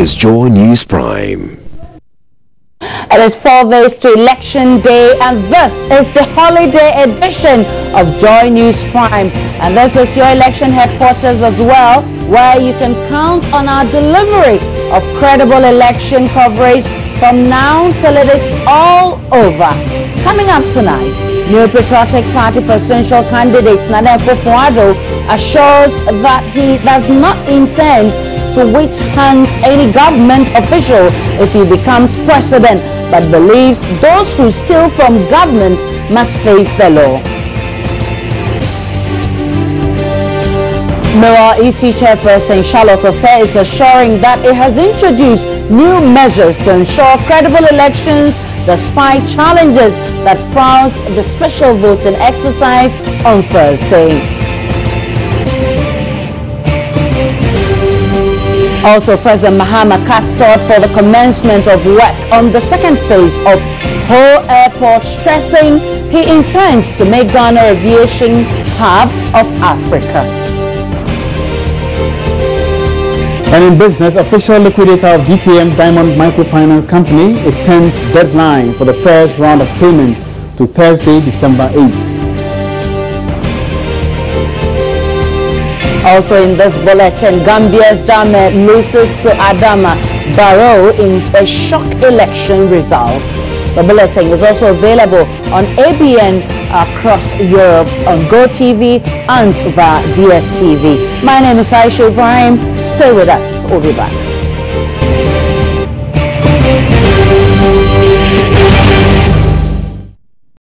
is Joy News Prime. It is four days to election day and this is the holiday edition of Joy News Prime. And this is your election headquarters as well, where you can count on our delivery of credible election coverage from now till it is all over. Coming up tonight, New Patriotic Party presidential candidate Nana Akufo-Addo assures that he does not intend to witch hunt any government official if he becomes president, but believes those who steal from government must face the law. Mirror EC chairperson Charlotte Osei is assuring that it has introduced new measures to ensure credible elections despite challenges that frowned the special voting exercise on Thursday. Also, President Mahama sought for the commencement of work on the second phase of Ho Airport, stressing he intends to make Ghana aviation hub of Africa. And in business, official liquidator of DKM Diamond Microfinance Company extends deadline for the first round of payments to Thursday, December 8th. Also in this bulletin, Gambia's Jammeh loses to Adama Barrow in a shock election results. The bulletin is also available on ABN across Europe on GoTV and via DSTV. My name is Aisha Ibrahim. Stay with us. We'll be back.